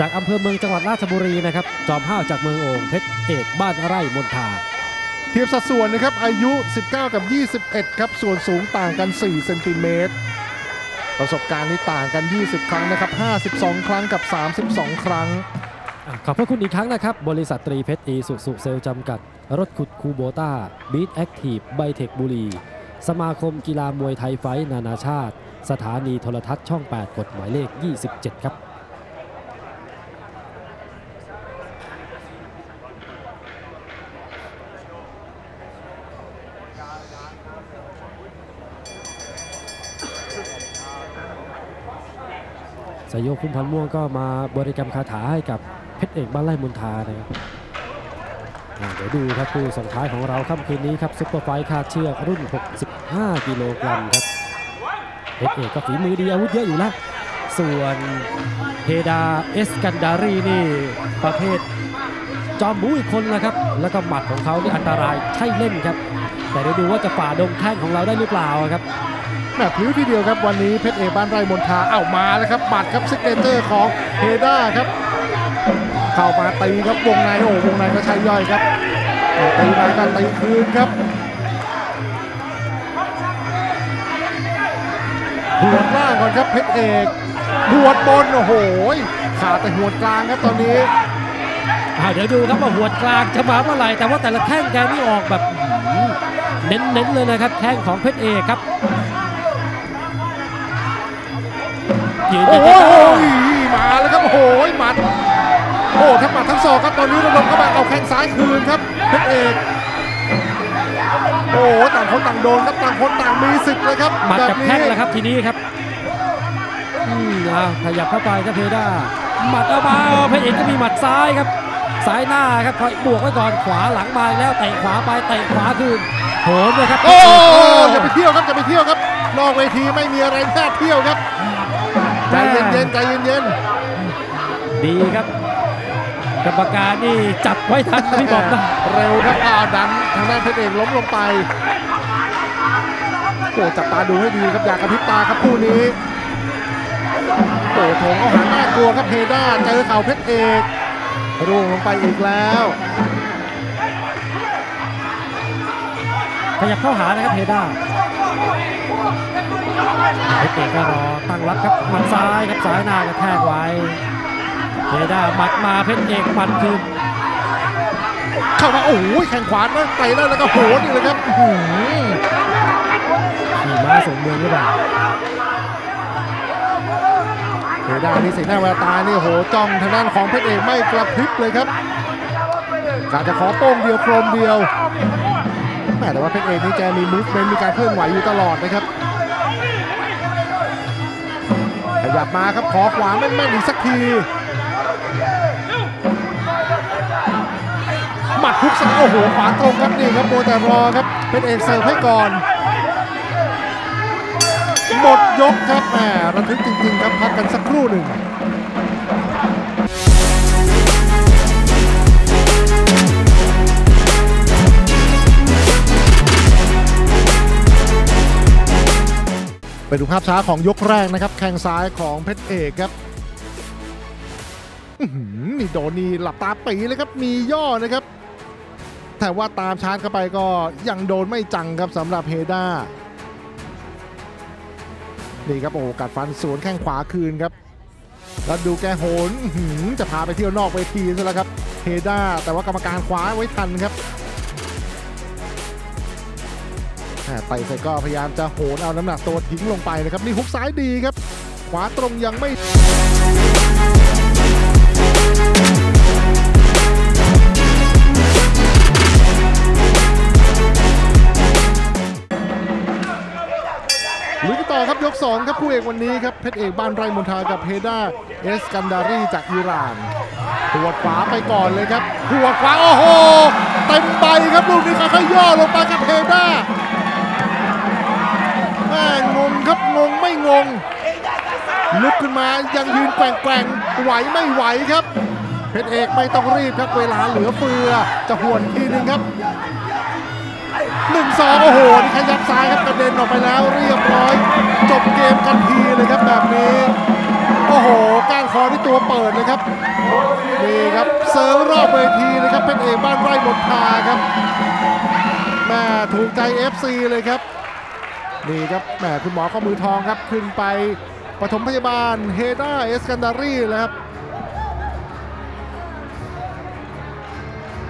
จากอำเภอเมืองจังหวัดราชบุรีนะครับจอมห้าวจากเมืองโอ่งเพชรเอกบ้านไร่มณฑาเทียบสัดส่วนนะครับอายุ 19 กับ 21 ครับ ส่วนสูงต่างกัน 4 เซนติเมตรประสบการณ์นี่ต่างกัน 20 ครั้งนะครับ 52 ครั้งกับ 32 ครั้งอะขอบพระคุณอีกครั้งนะครับ บริษัทตรีเพชรอีซูซุเซลส์จำกัด รถขุดคูโบต้าบีทแอคทีฟไบเทคบุรี สมาคมกีฬามวยไทยไฟท์นานาชาติ สถานีโทรทัศน์ช่อง 8 กฎหมายเลข 27 ครับ สายโยคุ้มพันม่วงก็มาบริกรรมคาถาให้กับเพชรเอกบ้านไร่มุนทานะครับเดี๋ยวดูครับคู่ส่งท้ายของเราค่ำคืนนี้ครับซุปเปอร์ไฟท์คาดเชือกรุ่น 65 กิโลกรัมครับเพชรเอกก็ฝีมือดีอาวุธเยอะอยู่แล้วส่วนเฮดาเอสกันดารีนี่ประเภท จอมบู๊อีกคนนะครับ แล้วก็หมัดของเขานี่อันตรายใช่เล่นครับ แต่เดี๋ยวดูว่าจะฝ่าดงแข้งของเราได้หรือเปล่าครับแหมพลิ้วทีเดียวครับวันนี้เพชรเอกบ้านไร่มณฑาเอ้ามาแล้วครับบัตรครับ signature ของเฮด้าครับ เข้ามาตีครับวงในโอ้วงในก็ใช้ย่อยครับตีมาก็ตีคืนครับหัวล่างก่อนครับเพชรเอกหัวบนโอ้โหขาแต่หัวกลางครับตอนนี้ เดี๋ยวดูครับว่าหัวดกลางจะมาเมื่อไหร่แต่ว่าแต่ละแข้งแกนี่ออกแบบอื้อหือเน้นๆเลยนะครับแข้งของเพชรเอกครับยืนโอ้ยันโหจะมาแล้วครับโอ้โหหมัดโอ้ทั้งหมัดทั้งศอกครับตอนนี้ระดมเข้ามาเอาแข้งซ้ายคืนครับเพชรเอกโอ้โหต่างคนต่างโดนครับต่างคนต่างมีสิทธิ์เลยครับหมัดกับนี้แข้งแล้วครับทีนี้ครับอืมอ่าขยับเข้าไปครับเพด้าหมัดเอามาเอาเพชรเอกก็มีหมัดซ้ายครับ ซ้ายหน้าครับคอยบวกไว้ก่อนขวาหลังมาอีกแล้วเตะขวาไปเตะขวาคืนโหมเลยครับโอ้เพชรเอกอย่าไปเที่ยวครับอย่าไปเที่ยวครับนอกเวทีไม่มีอะไรแค่เที่ยวครับใจเย็นๆใจเย็นดีครับกรรมการนี่จับไว้ทันนะพี่บอกนะๆเร็วครับอ้าวดันทางด้านเพชรเอกล้มลงไปโอ้จับตาดูให้ดีครับอยากกระพริบตาครับคู่นี้โอ้โถงเอาหางน่ากลัวครับเฮด้าเจอเข่าเพชรเอก ร่วงลงไปอีกแล้วขยับเข้าหานะครับเพด้าเพชรเอกก็รอตั้งรับครับหมัดซ้ายครับซ้ายหน้ากระแทกไว้เพด้าหมัดมาเพชรเอกหมัดคืนเข้ามาโอ้โหแข่งขวานั่นไปแล้วแล้วก็โหนนี่เลยครับอื้อหือขี่ม้าสมเมืองหรือเปล่า เฮด้านี่สีหน้าแววตานี่โหจ้องทางด้านของเพชรเอกไม่กระพริบเลยครับกาจะขอโป้งเดียวโครมเดียวแม่แต่ว่าเพชรเอกนี่แกมีมูฟเมนต์มีการเคลื่อนไหวอยู่ตลอดนะครับขยับมาครับขอขวาแม่นๆอีกสักทีหมัดฮุกซ้ายโอ้โหขวาตรงครับนี่ครับโมแต่รอครับเพชรเอกเสิร์ฟให้ก่อน หมดยกครับแหมระทึกจริงๆครับพักกันสักครู่หนึ่งไปดูภาพช้าของยกแรกนะครับ แข้งซ้ายของเพชรเอกครับนี่โดนีหลับตาปีเลยครับ มีย่อนะครับ แต่ว่าตามชาร์จเข้าไปก็ยังโดนไม่จังครับสำหรับเฮด้า นี่ครับโอ้โหกัดฟันสวนแข้งขวาคืนครับแล้วดูแกโหนจะพาไปเที่ยวนอกเวทีซะแล้วครับเฮด้าแต่ว่ากรรมการคว้าไว้ทันครับอ่ไต่ใส่ก็พยายามจะโหนเอาน้ำหนักตัวทิ้งลงไปนะครับนี่ฮุกซ้ายดีครับ ขวาตรงยังไม่ ลุยกันต่อครับยก 2 ครับคู่เอกวันนี้ครับเพชรเอกบ้านไร่มณฑากับเฮด้าเอสกันดารีจากอิหร่านหวดขวาไปก่อนเลยครับหัวดขวาโอ้โหเต็มใบครับลูกนี้ค่อยๆย่อลงไปครับเฮด้าแม่งงครับงงไม่งงลุกขึ้นมายังยืนแกว่งๆไหวไม่ไหวครับ เพชรเอกไม่ต้องรีบครับเวลาเหลือเฟือจะหวนทีหนึงครับหนึ่งสองโอ้โห ซ้ายครับกระเด็นออกไปแล้วเรียบร้อย จบเกมกันทีเลยครับแบบนี้โอ้โหก้านคอที่ตัวเปิดเลยครับนี่ครับเซิร์ฟรอบเวทีเลยครับเพชรเอกบ้านไร่มณฑาครับแหมถูกใจ FC เลยครับนี่ครับแหมคุณหมอข้อมือทองครับขึ้นไปปฐมพยาบาลเฮด้าเอสกันดารีแล้วครับ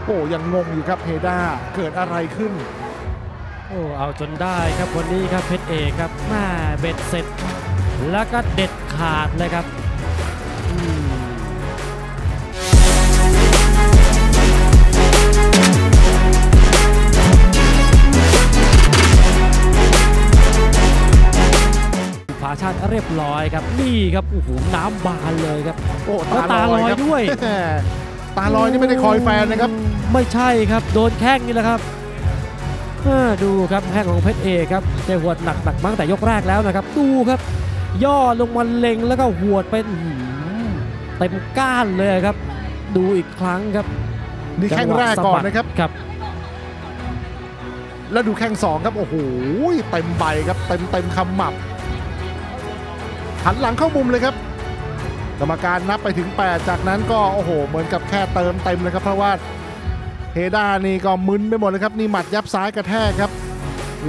โอ้ยังงงอยู่ครับเฮด้าเกิดอะไรขึ้น โอ้เอาจนได้ครับวันนี้ครับเพชรเอกครับแหมเบ็ดเสร็จ แล้วก็เด็ดขาดเลยครับอืมผาชาติเรียบร้อยครับนี่ครับโอ้โหน้ำบานเลยครับโอ้แล้วตาลอยครับด้วยแหมตาลอยนี่ไม่ได้คอยแฟนนะครับ ไม่ใช่ครับโดนแข้งนี่แหละครับอ่า ดูครับแข้งของเพชรเอกครับแต่หวดหนักหนักๆมาตั้งแต่ยกแรกแล้วนะครับ ดูครับ ย่อลงมาเล็งแล้วก็หวดเป็นอื้อหือเต็มก้านเลยครับ ดูอีกครั้งครับนี่แข้งแรกก่อนนะครับครับแล้วดูแข้งสองครับโอ้โหเต็มใบครับเต็มเต็มคำหมับ หันหลังเข้ามุมเลยครับกรรมการนับไปถึง 8 จากนั้นก็โอ้โห เหมือนกับแค่เติมเต็มเลยครับเพราะว่า เฮด้านี่ก็มึนไปหมดเลยครับ นี่หมัดยับซ้ายกระแทกครับ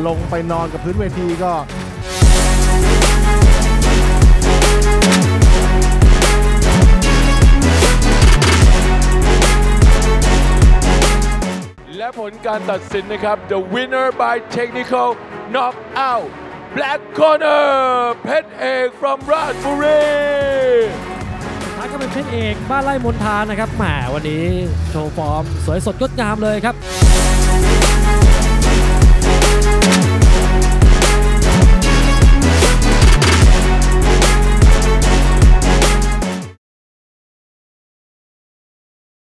ลงไปนอนกับพื้นเวทีก็และผลการตัดสินนะครับ the winner by technical knockout black corner เพชรเอก from ราชบุรีาก็เป็นเพชรเอกบ้านไร่มนทานะครับแหมวันนี้โชว์ฟอร์มสวยสดงดงามเลยครับ